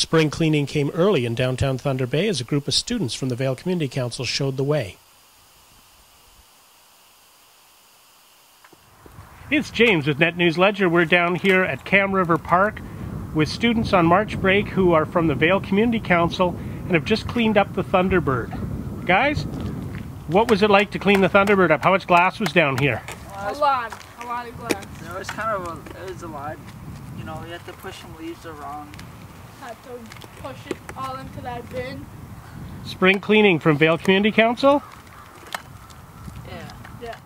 Spring cleaning came early in downtown Thunder Bay as a group of students from the Vale Community Council showed the way. It's James with NetNewsLedger. We're down here at Kam River Park with students on March break who are from the Vale Community Council and have just cleaned up the Thunderbird. Guys, what was it like to clean the Thunderbird up? How much glass was down here? A lot, a lot of glass. It was kind of a, it was a lot. You know, you had to push some leaves around had to push it all into that bin. Spring cleaning from Vale Community Council? Yeah. Yeah.